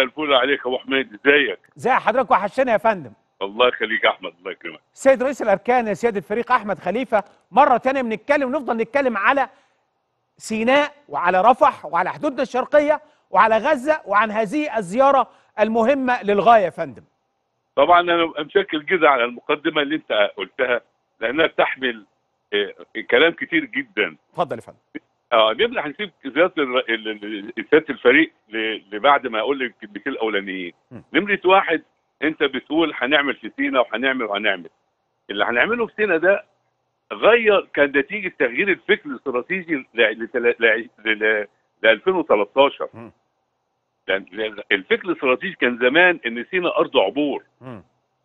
مساء الفل عليك يا أبو حميد إزيك؟ زي حضرتك وحشنا يا فندم. الله يخليك يا أحمد الله يكرمك. السيد رئيس الأركان يا سياده الفريق أحمد خليفة مرة تانية بنتكلم نفضل نتكلم على سيناء وعلى رفح وعلى حدودنا الشرقية وعلى غزة وعن هذه الزيارة المهمة للغاية يا فندم. طبعا أنا مشكل جدا على المقدمة اللي أنت قلتها لأنها تحمل آه، كلام كتير جدا. اتفضل يا فندم. آه نبدأ هنسيب زياده الر- ال- ال- سياده الفريق ل- لبعد ما أقول لك الكلمتين الاولانيين. نمرة واحد أنت بتقول هنعمل في سينا وهنعمل وهنعمل اللي هنعمله في سينا ده غير كان نتيجة تغيير الفكر الاستراتيجي ل ل- ل- ل- ل 2013 م. لأن لأن الفكر الاستراتيجي كان زمان إن سينا أرض عبور.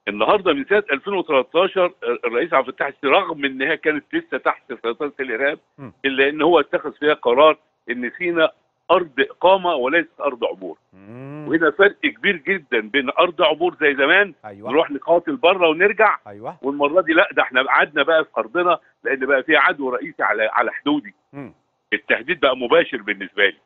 النهارده من سنة 2013 الرئيس عبد الفتاح السيسي رغم إن هي كانت لسه تحت سيطرة الارهاب. إلا إن هو اتخذ فيها قرار إن سينا أرض إقامة وليست أرض عبور مم. وهنا فرق كبير جدا بين أرض عبور زي زمان أيوه نروح نقاتل بره ونرجع أيوه والمرة دي لأ ده إحنا قعدنا بقى في أرضنا لأن بقى في عدو رئيسي على على حدودي مم. التهديد بقى مباشر بالنسبة لي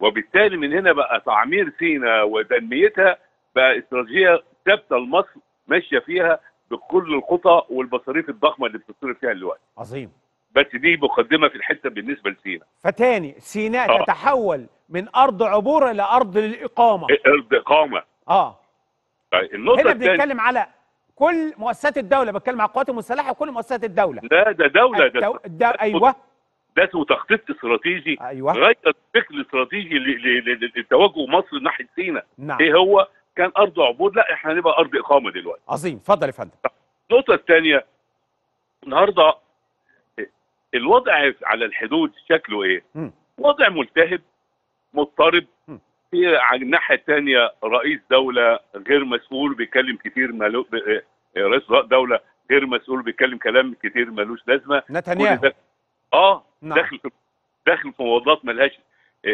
وبالتالي من هنا بقى تعمير سينا وتنميتها بقى استراتيجية ثابتة لمصر ماشية فيها بكل الخطى والمصاريف الضخمة اللي بتصرف فيها دلوقتي. عظيم. بس دي مقدمة في الحتة بالنسبة لسينا. فتاني سيناء آه. تتحول من أرض عبور إلى أرض للإقامة. أرض إقامة. آه. طيب النقطة هنا بنتكلم على كل مؤسسات الدولة بتكلم على القوات المسلحة وكل مؤسسات الدولة. لا ده دولة ده الدو... الدو... أيوه. ده تخطيط استراتيجي. أيوه. غير ل- ل- لتوجه مصر ناحية سينا نعم. إيه هو؟ كان ارض عبور لا إحنا هنبقى أرض إقامة دلوقتي عظيم اتفضل يا فندم النقطة الثانية النهارده الوضع على الحدود شكله إيه؟ مم. وضع ملتهب مضطرب. في على الناحية الثانية رئيس دولة غير مسؤول بيتكلم كتير مالو... آه، رئيس دولة غير مسؤول بيتكلم كلام كتير ملوش لازمة كل نتنياهو آه نعم. داخل في داخل في مواضيعات ملهاش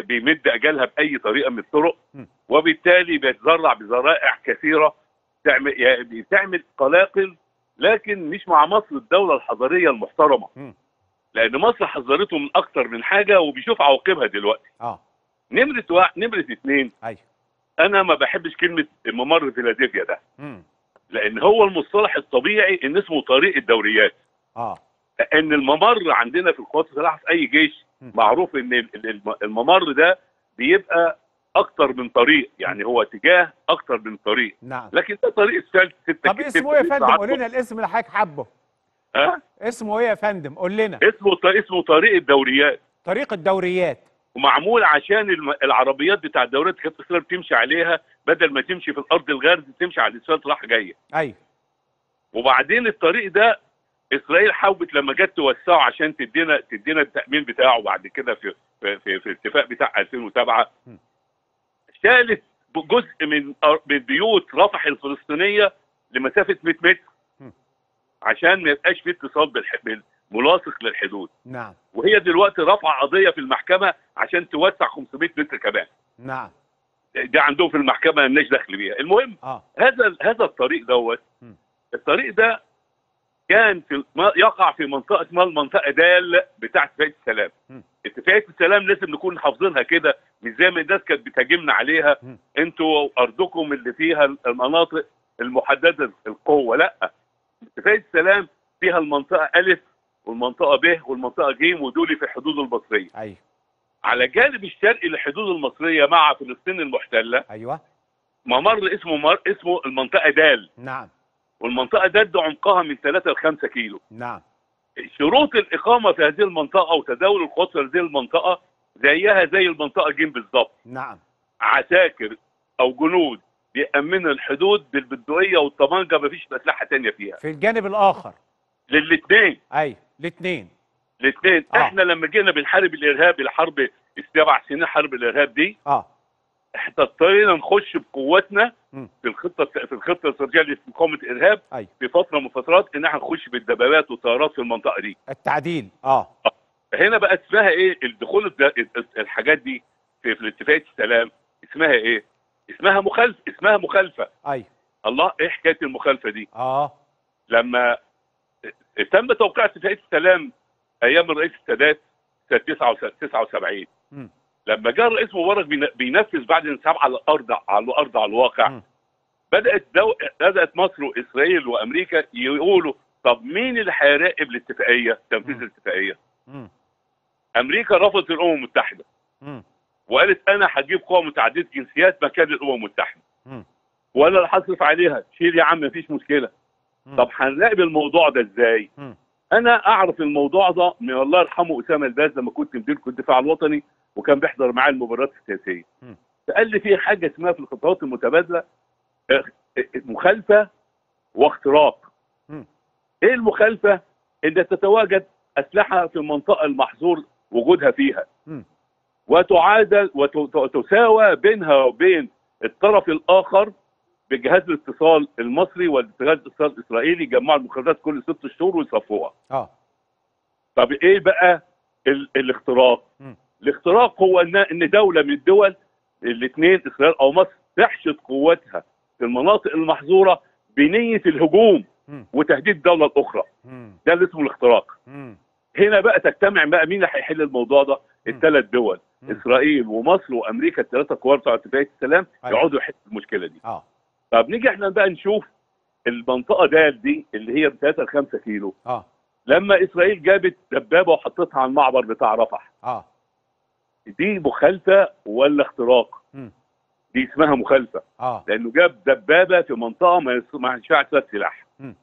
بيمد اجالها بأي طريقة من الطرق. وبالتالي بيتذرع بذرائع كثيرة تعمل يعني بتعمل قلاقل لكن مش مع مصر الدولة الحضاريه المحترمة. لأن مصر حذرته من أكتر من حاجة وبيشوف عواقبها دلوقتي آه نمرة واحد نمرة اثنين أيوه أنا ما بحبش كلمة ممر فيلادلفيا ده مم. لأن هو المصطلح الطبيعي إن اسمه طريق الدوريات آه ان الممر عندنا في القوات المسلحه في أي جيش. معروف إن ال- ال- الممر ده بيبقى أكتر من طريق يعني هو اتجاه أكتر من طريق. نعم. لكن ده طريق الثالث ستة طب اسمه إيه يا فندم. قول لنا الاسم اللي حضرتك حابه. ها؟ اسمه إيه يا فندم؟ قول لنا. اسمه ط- اسمه طريق الدوريات. طريق الدوريات. ومعمول عشان العربيات بتاع الدوريات كانت تصير بتمشي عليها بدل ما تمشي في الأرض الغرز تمشي على الاسفلت راح جاية. أيوه. وبعدين الطريق ده إسرائيل حاولت لما جت توسعه عشان تدينا تدينا التأمين بتاعه بعد كده في في في, في الاتفاق بتاع 2007 م. شالت جزء من من بيوت رفح الفلسطينية لمسافة 100 متر. عشان ما يبقاش في اتصال بالح- بالملاصق للحدود. نعم. وهي دلوقتي رفع قضية في المحكمة عشان توسع 500 متر كمان. نعم. دي عندهم في المحكمة مالناش دخل بيها. المهم آه. هذا هذا الطريق دوت. الطريق ده كان في ما- يقع في منطقة اسمها المنطقة دال بتاعة اتفاقيه السلام. اتفاقيه السلام لازم نكون حافظينها كده مش زي ما الناس كانت بتهاجمنا عليها. أنتوا ارضكم اللي فيها المناطق المحددة القوة. لأ اتفاقيه السلام فيها المنطقة ألف والمنطقة ب والمنطقة ج ودول في الحدود المصرية. أيوه. على الجانب الشرقي للحدود المصرية مع فلسطين المحتلة. أيوه. ممر اسمه مر اسمه المنطقة دال. نعم. والمنطقة ده عمقها من 3 ل 5 كيلو. نعم. شروط الإقامة في هذه المنطقة وتداول القوات في هذه المنطقة زيها زي المنطقة ج بالظبط. نعم. عساكر أو جنود بيأمنوا الحدود بالبندقيه والطمانجة مفيش اسلحه تانية فيها. في الجانب الآخر. للاثنين أيوه الاثنين الاثنين آه. إحنا لما جينا بنحارب الإرهاب الحرب السبع سنين حرب الإرهاب دي آه. إحنا اضطرينا نخش بقوتنا مم. في الخطة في الخطة الاستراتيجيه لمقاومه الإرهاب أيوه في فترة من الفترات إن إحنا نخش بالدبابات والطيارات في المنطقة دي. التعديل آه. هنا بقى اسمها إيه؟ الدخول الد- الحاجات دي في, في اتفاقيه السلام اسمها إيه؟ اسمها مخالفه اسمها مخالفة. أيوه الله إيه حكاية المخالفة دي؟ آه. لما تم توقيع اتفاقيه السلام أيام الرئيس السادات سنة 79 مم. لما جاء الرئيس مبارك بين- بينفذ بعد انسحاب على الأرض على الأرض على الواقع مم. بدأت دو... بدأت مصر وإسرائيل وأمريكا يقولوا طب مين اللي هيراقب الاتفاقية تنفيذ. الاتفاقية مم. أمريكا رفضت الأمم المتحدة مم. وقالت أنا هجيب قوى متعددة جنسيات مكان الأمم المتحدة. وأنا اللي هصرف عليها شيل يا عم مفيش مشكلة. طب هنراقب الموضوع ده إزاي. أنا أعرف الموضوع ده من الله يرحمه أسامة الباز لما كنت مدير الدفاع الوطني وكان بيحضر معايا المباريات السياسية. فقال لي في حاجة اسمها في الخطوات المتبادلة آه، مخالفة واختراق. إيه المخالفة إن تتواجد أسلحة في المنطقة المحظور وجودها فيها. وتعادل وتساوى بينها وبين الطرف الآخر بجهاز الاتصال المصري وجهاز الاتصال الإسرائيلي يجمعوا المخرجات كل ست شهور ويصفوها آه طب إيه بقى ال- الاختراق مم. الاختراق هو ان دولة من الدول الاثنين إسرائيل أو مصر تحشد قوتها في المناطق المحظورة بنية الهجوم. وتهديد الدولة الاخرى. ده اللي اسمه الاختراق. هنا بقى تجتمع بقى مين اللي هيحل الموضوع ده. الثلاث دول. إسرائيل ومصر وأمريكا الثلاثة كبار بتوع اتفاقية السلام أيوة. يقعدوا يحلوا المشكلة دي آه طب نيجي إحنا بقى نشوف المنطقة دال دي اللي هي ب 3 ل 5 كيلو آه لما إسرائيل جابت دبابة وحطتها على المعبر بتاع رفح آه دي مخالفة ولا اختراق. دي اسمها مخالفة. آه. لأنه جاب دبابة في منطقة ما ينفعش فيها سلاح. مم.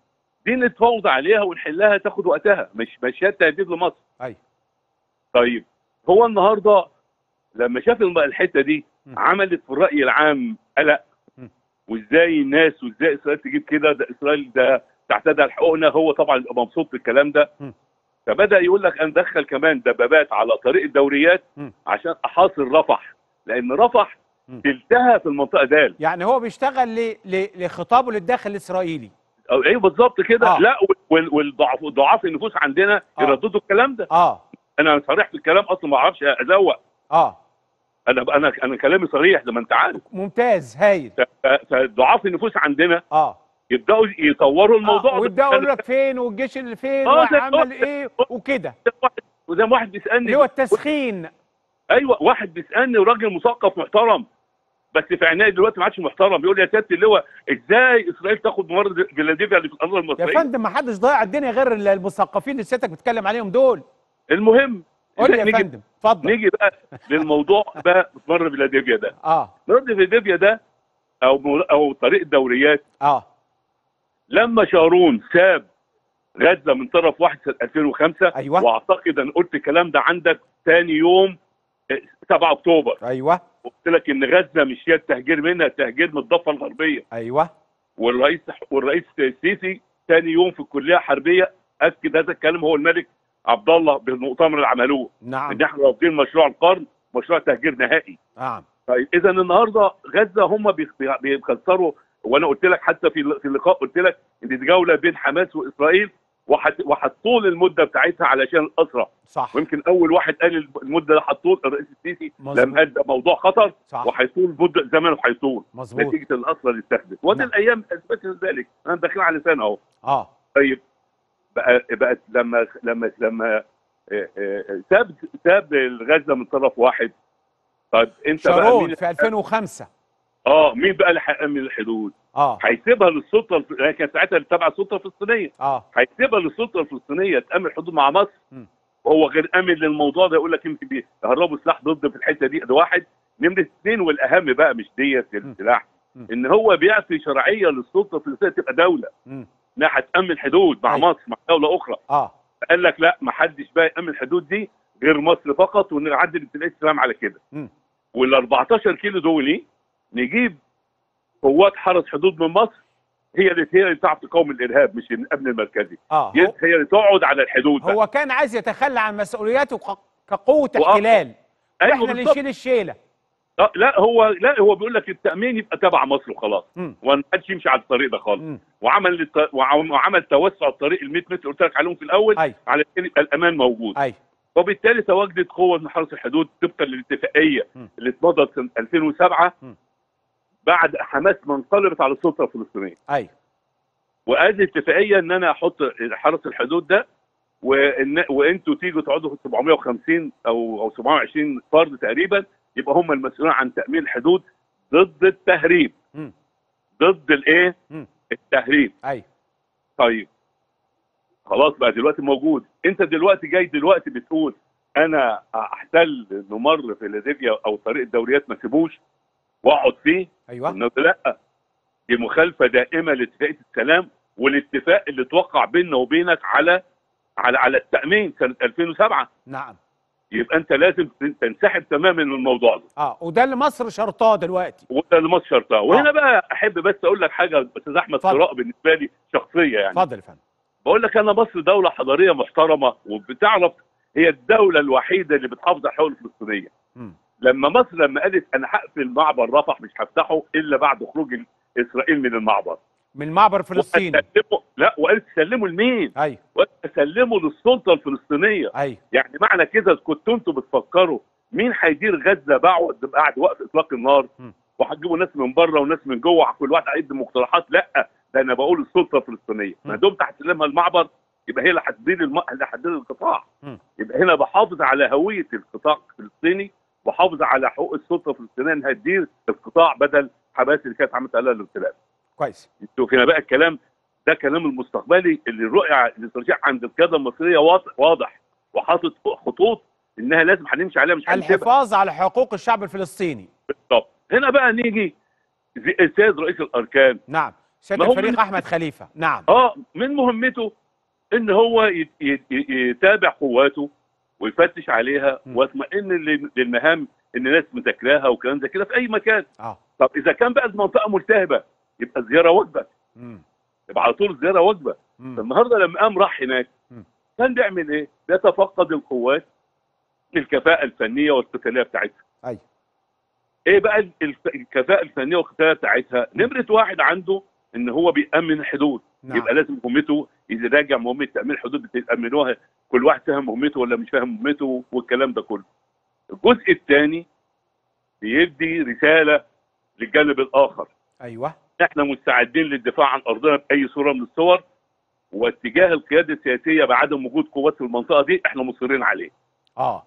دي نتفاوض عليها ونحلها تاخد وقتها. مش مشيات تهديد لمصر. أيوه. طيب هو النهارده لما شاف الحتة دي مم. عملت في الرأي العام قلق. وإزاي الناس وإزاي إسرائيل تجيب كده؟ ده إسرائيل ده تعتدى على حقوقنا. هو طبعا يبقى مبسوط بالكلام ده. مم. فبدأ يقول لك أنا ندخل كمان دبابات على طريق الدوريات. عشان أحاصر رفح لأن رفح. تلتها في المنطقة دال يعني هو بيشتغل. لخطابه للداخل الإسرائيلي أو إيه بالظبط كده آه. لا وال- والضعف ضعاف النفوس عندنا آه. يرددوا الكلام ده آه أنا صريح في الكلام أصلا ما أعرفش أزوق آه أنا أنا أنا كلامي صريح زي ما أنت عارف ممتاز هايل فضعاف النفوس عندنا آه يبدأوا يطوروا الموضوع آه. ويبدأوا يقولوا لك فين والجيش اللي فين آه، وعمل إيه وكده. وزي ما واحد بيسألني اللي هو التسخين. أيوه واحد بيسألني وراجل مثقف محترم بس في عينيه دلوقتي ما عادش محترم. بيقول لي يا سياده اللواء إزاي إسرائيل تاخد محور فيلادلفيا اللي في الأراضي المصرية؟ فندم ما حدش مضيع الدنيا غير المثقفين اللي سيادتك بتتكلم عليهم دول. المهم قول لي يا فندم اتفضل. نيجي بقى للموضوع بقى ممر فيلادلفيا ده. آه. ممر فيلادلفيا ده أو أو طريق الدوريات آه. لما شارون ساب غزة من طرف واحد سنه 2005 أيوة. وأعتقد أن قلت الكلام ده عندك ثاني يوم آه، 7 أكتوبر. أيوه. قلت لك إن غزة مش هي التهجير منها التهجير من الضفة الغربية. أيوه. والرئيس والرئيس السيسي ثاني يوم في الكلية الحربية أكد هذا الكلام هو الملك عبد الله بالمؤتمر اللي عملوه نعم. إن إحنا رافضين مشروع القرن مشروع تهجير نهائي. نعم. طيب اذا النهارده غزة هم بيخ- بي- بيكسروا وأنا قلت لك حتى في في اللقاء قلت لك ان دي جوله بين حماس واسرائيل وهتطول المده بتاعتها علشان الاسرى. صح. ويمكن اول واحد قال المده ده هتطول الرئيس السيسي قال ده موضوع خطر صح. وهيطول مده زمن وهيطول. مظبوط. نتيجة الأسرى اللي استخدم ودي نعم. الأيام أثبتت ذلك. أنا داخلين على سنه أهو. آه. طيب. بقى بقت لما لما لما آه، آه، ساب ساب غزه من طرف واحد. طيب أنت بقى شارون مين؟ في 2005 آه مين بقى اللي هيأمن الحدود؟ آه هيسيبها للسلطة الف- هي كانت ساعتها تبع السلطة الفلسطينية آه هيسيبها للسلطة الفلسطينية تأمن الحدود مع مصر. وهو غير آمن للموضوع ده يقول لك يمكن بيهربوا سلاح ضد في الحتة دي ده واحد نمره اثنين والأهم بقى مش ديت السلاح. إن هو بيعطي شرعية للسلطة الفلسطينية تبقى دولة. إنها هتامن حدود مع أيوة. مصر مع دولة أخرى آه قال لك لا ما حدش بقى يامن الحدود دي غير مصر فقط ونعدل اتفاقيه السلام على كده. وال 14 كيلو دول نجيب قوات حرس حدود من مصر هي اللي هي اللي تعرف تقاوم الإرهاب مش الأمن المركزي آه هي هو, هي اللي تقعد على الحدود بقى. هو كان عايز يتخلى عن مسؤولياته كقوة احتلال أيوة وإحنا اللي. نشيل الشيلة آه، لا هو لا هو بيقول لك التأمين يبقى تبع مصر وخلاص. وما حدش يمشي على الطريق ده خالص. وعمل الت- وعم- وعمل توسع الطريق ال 100 متر قلت لك عليهم في الأول أيوه علشان يبقى الأمان موجود أيوه وبالتالي تواجدت قوة من حرس الحدود طبقا للاتفاقية. اللي اتمضت سنة 2007 مم. بعد حماس ما انقلبت على السلطة الفلسطينية. أيوه وقال الاتفاقيه إن أنا أحط حرس الحدود ده وإن وأنتوا تيجوا تقعدوا في 750 أو أو 720 فرد تقريبا يبقى هم المسؤولين عن تأمين الحدود ضد التهريب. مم. ضد الإيه؟ التهريب. أيوه طيب. خلاص بقى دلوقتي موجود. أنت دلوقتي جاي دلوقتي بتقول أنا أحتل ممر فيلادلفيا أو طريق الدوريات ما سيبوش؟ واقعد فيه أيوه. قلنا لا دي مخالفة دائمة لاتفاقية السلام والاتفاق اللي توقع بيننا وبينك على على على التأمين سنة 2007 نعم. يبقى أنت لازم تنسحب تماما من الموضوع ده. آه وده اللي مصر شرطاه دلوقتي. وده اللي مصر شرطها وهنا بقى أحب بس أقول لك حاجة أستاذ أحمد. قراء بالنسبة لي شخصية يعني. اتفضل يا فندم. بقول لك أنا مصر دولة حضارية محترمة وبتعرف هي الدولة الوحيدة اللي بتحافظ على الحقوق الفلسطينية. لما مصر لما قالت أنا هقفل معبر رفح مش هفتحه إلا بعد خروج إسرائيل من المعبر. من المعبر الفلسطيني وهتسلمه- لا وقالت تسلمه لمين؟ أيوه. تسلمه للسلطة الفلسطينية. أيوه. يعني معنى كده كنتوا أنتوا بتفكروا مين هيدير غزة بعد بعد وقف إطلاق النار. وهتجيبوا ناس من بره وناس من جوه كل واحد هيدي مقترحات؟ لا ده أنا بقول السلطة الفلسطينية. ما. دمت هتسلمها المعبر يبقى هي اللي هتدير الم... اللي هتدير القطاع. يبقى هنا بحافظ على هوية القطاع الفلسطيني وحافظ على حقوق السلطة الفلسطينيه انها تدير القطاع بدل حماس اللي كانت عملت عليها الارتلال كويس. شوف هنا بقى الكلام ده كلام المستقبلي اللي الرؤية الاستراتيجيه عند القيادة المصرية واضح, واضح وحاطط خطوط إنها لازم هنمشي عليها مش الحفاظ على حقوق الشعب الفلسطيني. بالظبط هنا بقى نيجي السيد رئيس الأركان. نعم. هو الفريق من- أحمد خليفة. نعم. آه من مهمته إن هو يت- يت- يتابع قواته ويفتش عليها لل- للمهام ان الناس مذاكراها وكلام زي كده في أي مكان آه طب إذا كان بقى المنطقة ملتهبة يبقى الزيارة وجبه مم. يبقى على طول الزيارة وجبه مم. فالنهاردة لما قام راح هناك. كان بيعمل إيه؟ بيتفقد القوات الكفاءة الفنية والقتالية بتاعتها أيوه إيه بقى الكفاءة الفنية والقتالية بتاعتها؟ نمرة واحد عنده إن هو بيأمن الحدود نعم يبقى لازم مهمته يراجع مهمة تأمين الحدود بتأمنوها كل واحد فاهم مهمته ولا مش فاهم مهمته والكلام ده كله. الجزء الثاني بيدي رسالة للجانب الآخر أيوه إحنا مستعدين للدفاع عن أرضنا بأي صورة من الصور واتجاه القيادة السياسية بعدم وجود قوات في المنطقة دي إحنا مصرين عليه. آه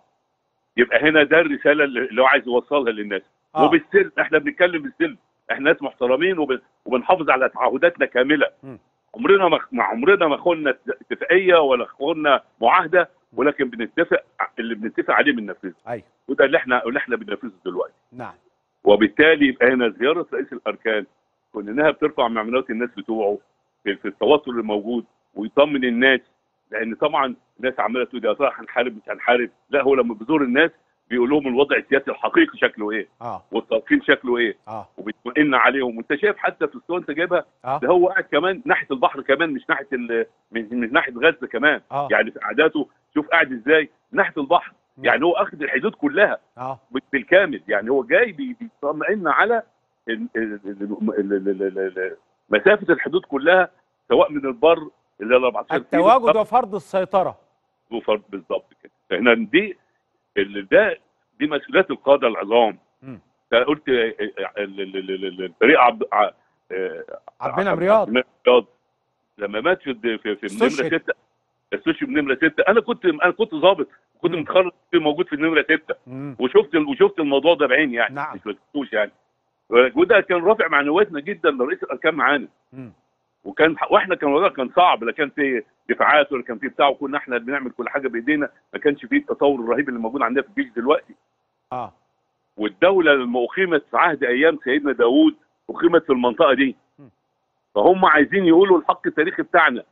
يبقى هنا ده الرسالة اللي هو عايز يوصلها للناس. آه وبالسلم إحنا بنتكلم بالسلم إحنا ناس محترمين وب- وبنحافظ على تعهداتنا كاملة مم. عمرنا ما مع عمرنا ما خلنا اتفاقية ولا خلنا معاهدة ولكن بنتفق اللي بنتفق عليه بننفذه أيوه. وده اللي إحنا اللي إحنا بننفذه دلوقتي. نعم. وبالتالي يبقى هنا زيارة رئيس الأركان كون إنها بترفع معنويات الناس بتوعه في, في التوتر اللي موجود ويطمن الناس لأن طبعا الناس عمالة تقول يا ترى هنحارب مش هنحارب؟ لا هو لما بيزور الناس بيقول لهم الوضع السياسي الحقيقي شكله إيه آه والتوكيل شكله إيه آه وبيطمئن عليهم وانت شايف حتى في الصور انت جايبها آه ده هو قاعد كمان ناحيه البحر كمان مش ناحيه ال- من, من ناحيه غزه كمان آه يعني في قعداته شوف قاعد إزاي ناحيه البحر يعني هو اخذ الحدود كلها آه بالكامل يعني هو جاي بي- بيطمئن على مسافه الحدود كلها سواء من البر اللي هي 14 كيلو التواجد وفرض السيطره وفرد بالظبط كده فهنا دي اللي ده دي مسؤوليات القاده العظام. أنت قلت ال- ال- ال- ال- ال- الفريق عبد عبد المنعم رياض رياض لما مات في في في. النمرة 6 استشهد بنمره 6 أنا كنت أنا كنت ضابط كنت. متخرج موجود في النمرة 6 مم. وشفت وشفت الموضوع ده بعيني يعني نعم. مش يعني وده كان رافع معنوياتنا جدا لرئيس الاركان معانا. وكان وإحنا كان الوضع كان صعب لا كان في دفاعات ولا كان في بتاع وكنا إحنا بنعمل كل حاجة بإيدينا ما كانش في التطور الرهيب اللي موجود عندنا في الجيش دلوقتي آه والدولة لما أقيمت في عهد أيام سيدنا داوود أقيمت في المنطقة دي. فهم عايزين يقولوا الحق التاريخي بتاعنا.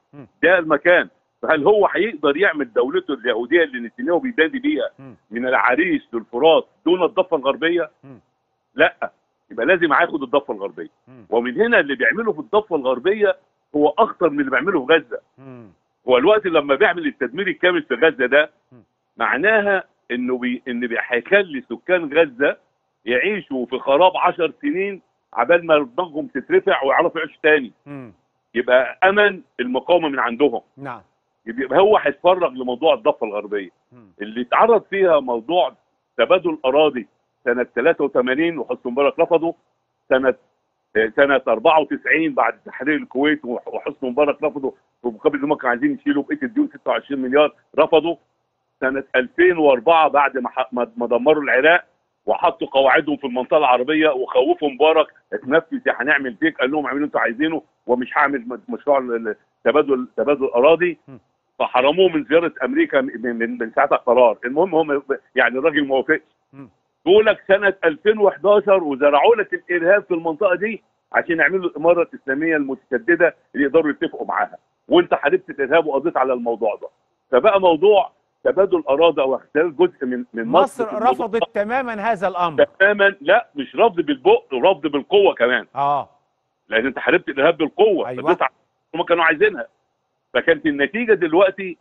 ده المكان فهل هو هيقدر يعمل دولته اليهودية اللي نتنياهو بينادي بيها. من العريش للفرات دون الضفة الغربية؟ لا يبقى لازم هياخد الضفة الغربية. ومن هنا اللي بيعمله في الضفة الغربية هو أخطر من اللي بيعمله في غزة. هو الوقت لما بيعمل التدمير الكامل في غزة ده. معناها إنه بي إن هيخلي سكان غزة يعيشوا في خراب 10 سنين عبال ما دماغهم تترفع ويعرفوا يعيشوا تاني مم. يبقى أمن المقاومة من عندهم نعم يبقى هو هيتفرغ لموضوع الضفة الغربية مم. اللي اتعرض فيها موضوع تبادل أراضي سنة 83 وحسني مبارك رفضه سنة آه، سنة 94 بعد تحرير الكويت وحسني مبارك رفضه ومقابل هم كانوا عايزين يشيلوا بقية الديون 26 مليار. رفضوا. سنة 2004 بعد ما ما ما دمروا العراق وحطوا قواعدهم في المنطقة العربية وخوفوا مبارك. اتنفس هنعمل فيك. قال لهم اعملوا أنتوا عايزينه. ومش هعمل مشروع تبادل تبادل أراضي. فحرموه من زيارة أمريكا من من, من ساعتها قرار. المهم هم يعني الراجل ما وافقش. م. بيقول لك سنه 2011 وزرعوا لك الإرهاب في المنطقة دي عشان يعملوا الإمارة الإسلامية المتشددة اللي يقدروا يتفقوا معاها. وأنت حاربت الإرهاب وقضيت على الموضوع ده. فبقى موضوع تبادل اراضي أو اختلاف جزء من من مصر مصر رفضت تماما هذا الأمر. تماما. لا مش رفض بالبق رفض بالقوة كمان. آه. لأن أنت حاربت الإرهاب بالقوة. أيوة. هم كانوا عايزينها. فكانت النتيجة دلوقتي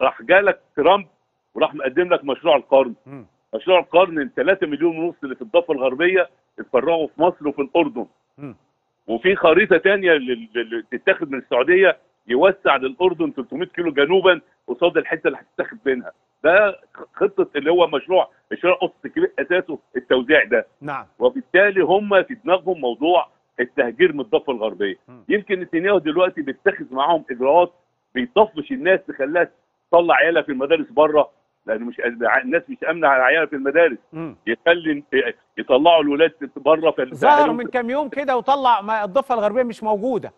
راح جالك ترامب وراح مقدم لك مشروع القرن. مم. مشروع القرن ال 3 مليون ونص اللي في الضفة الغربية اتفرغوا في مصر وفي الأردن. وفي خريطة تانية اللي تتاخد من السعودية يوسع للأردن 300 كيلو جنوبا قصاد الحتة اللي هتتاخد منها. ده خطة اللي هو مشروع مشروع قصه الكبير أساسه التوزيع ده. نعم. وبالتالي هم في دماغهم موضوع التهجير من الضفة الغربية. مم. يمكن نتنياهو دلوقتي بيتخذ معاهم إجراءات بيطفش الناس تخليها تطلع عيالها في المدارس بره لأن مش الناس مش آمنة على عيالها في المدارس. مم. يخلي يطلعوا الولاد بره ظهر من كام يوم كده وطلع ما الضفة الغربية مش موجودة.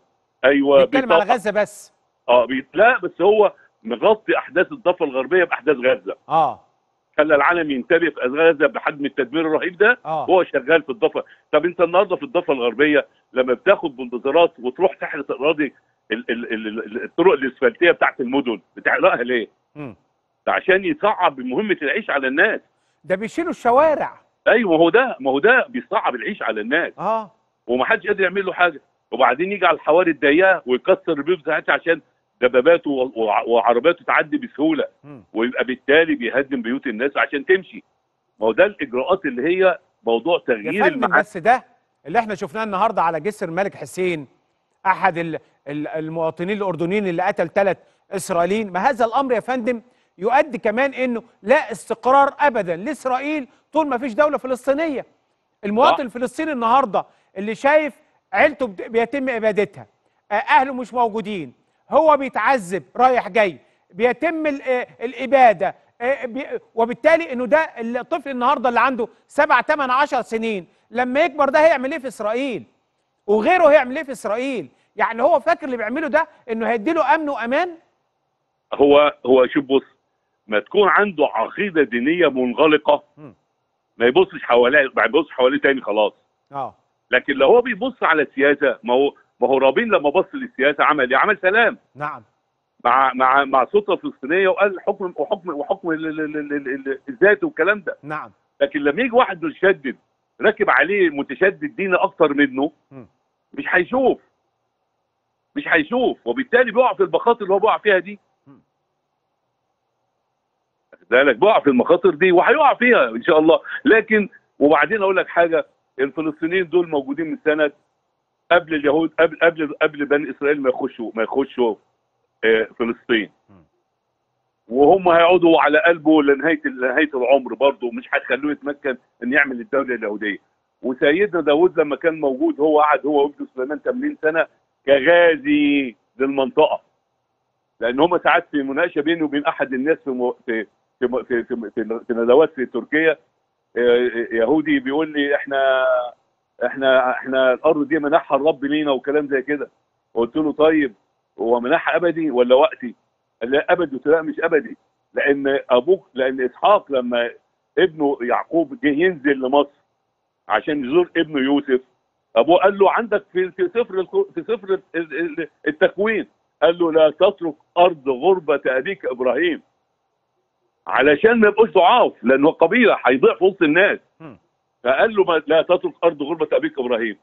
أيوه بيتكلم على غزة بس. آه بي... لا بس هو مغطي أحداث الضفة الغربية بأحداث غزة. آه. خلى العالم ينتبه في غزة بحجم التدمير الرهيب ده آه. هو شغال في الضفة. طب أنت النهارده في الضفة الغربية لما بتاخد بلدوزرات وتروح تحرس الاراضي ال- ال- ال- ال- الطرق الإسفلتية بتاعت المدن بتحرقها ليه؟ مم. ده عشان يصعب مهمة العيش على الناس. ده بيشيلوا الشوارع. أيوه ما هو ده ما هو ده بيصعب العيش على الناس. آه. ومحدش قادر يعمل له حاجة. وبعدين يجي على الحواري الضيقة ويكسر البيوت بتاعتها عشان دباباته وعربياته تعدي بسهولة. مم. ويبقى بالتالي بيهدم بيوت الناس عشان تمشي. ما هو ده الإجراءات اللي هي موضوع تغيير المعاد بس ده اللي إحنا شفناه النهارده على جسر الملك حسين. أحد ال- ال- المواطنين الأردنيين اللي قتل ثلاث إسرائيليين. ما هذا الأمر يا فندم؟ يؤدي كمان إنه لا استقرار ابدا لإسرائيل طول ما فيش دولة فلسطينية. المواطن. الفلسطيني النهارده اللي شايف عيلته بيتم إبادتها. آه، أهله مش موجودين. هو بيتعذب رايح جاي. بيتم آه، الإبادة. آه، وبالتالي إنه ده الطفل النهارده اللي عنده سبع ثمان عشر سنين لما يكبر ده هيعمل إيه في إسرائيل؟ وغيره هيعمل إيه في إسرائيل؟ يعني هو فاكر اللي بيعمله ده إنه هيدي له أمن وأمان؟ هو هو شوف بص ما تكون عنده عقيدة دينية منغلقة. ما يبصش حواليه ما يبصش حواليه تاني خلاص. آه. لكن لو هو بيبص على السياسة ما هو ما هو رابين لما بص للسياسة عمل إيه؟ عمل سلام. نعم. مع مع مع السلطة الفلسطينية وقال حكم وحكم وحكم ال- ال- ال- ال- ال- الذات والكلام ده. نعم. لكن لما يجي واحد متشدد راكب عليه متشدد ديني أكتر منه مم. مش هيشوف. مش هيشوف. وبالتالي بيقع في المخاطر اللي هو بيقع فيها دي. بالك بيقع في المخاطر دي وهيقع فيها إن شاء الله. لكن وبعدين أقول لك حاجة الفلسطينيين دول موجودين من سنة قبل اليهود قبل قبل قبل بني إسرائيل ما يخشوا ما يخشوا آه، فلسطين. وهم هيقعدوا على قلبه لنهاية لنهاية العمر برضه مش هيخلوه يتمكن إن يعمل الدولة اليهودية. وسيدنا داود لما كان موجود هو قعد هو وابنه سليمان 80 سنة كغازي للمنطقة. لأن هم ساعات في مناقشة بيني وبين أحد الناس في في في في, في, ندوات في تركيا آه، يهودي بيقول لي إحنا إحنا إحنا الأرض دي منحها الرب لينا وكلام زي كده. قلت له طيب هو منحها أبدي ولا وقتي؟ قال لي أبدي. قلت لا مش أبدي. لأن أبوك لأن إسحاق لما ابنه يعقوب جه ينزل لمصر عشان يزور ابنه يوسف أبوه قال له عندك في في سفر في سفر ال- ال- التكوين. قال له لا تترك أرض غربة أبيك إبراهيم. علشان ما يبقوش ضعاف لأنه قبيلة هيضيع في وسط الناس. فقال له ما لا تترك أرض غربة أبيك إبراهيم.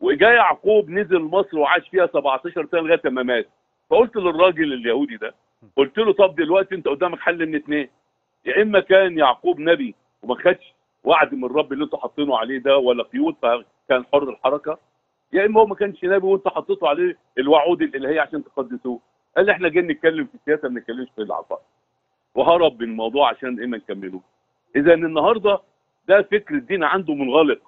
وجاء يعقوب نزل مصر وعاش فيها 17 سنة لغاية ما مات. فقلت للراجل اليهودي ده قلت له طب دلوقتي أنت قدامك حل من اثنين يا إما كان يعقوب نبي وما خدش وعد من الرب اللي أنتوا حاطينه عليه ده ولا قيود فكان حر الحركة يا إما هو ما كانش نبي وأنتوا حطيتوا عليه الوعود الإلهية عشان تقدسوه. قال لي إحنا جايين نتكلم في السياسة ما نتكلمش في العطاء وهرب من الموضوع عشان إيه ما نكملوش إذا النهارده ده فكر الدين عنده منغلق.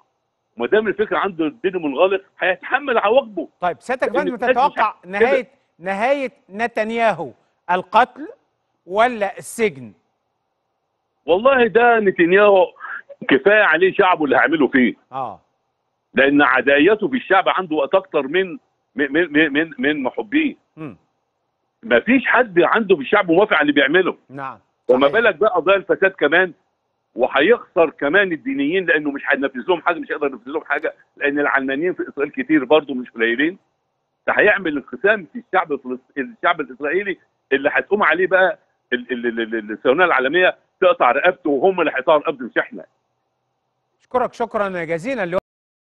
ما دام الفكر عنده الدين منغلق هيتحمل عواقبه طيب سيادتك يا فندم تتوقع كده. نهايه نهاية نتنياهو القتل ولا السجن؟ والله ده نتنياهو كفاية عليه شعبه اللي هيعمله فيه. آه. لأن عدايته في الشعب عنده وقت أكتر من من من من, من محبيه. ما فيش حد عنده في الشعب موافق على اللي بيعمله. نعم وما. بالك بقى قضايا الفساد كمان؟ وهيخسر كمان الدينيين لأنه مش هينفذ لهم حاجة مش هيقدر ينفذ لهم حاجة لأن العلمانيين في إسرائيل كتير برضه مش قليلين. ده هيعمل انقسام في الشعب الفلسطيني الشعب الإسرائيلي اللي هتقوم عليه بقى ال- ال- ال- ال- الصهيونية العالمية تقطع رقبته وهم اللي هيقطعوا رقبته مش إحنا. اشكرك شكرا جزيلا.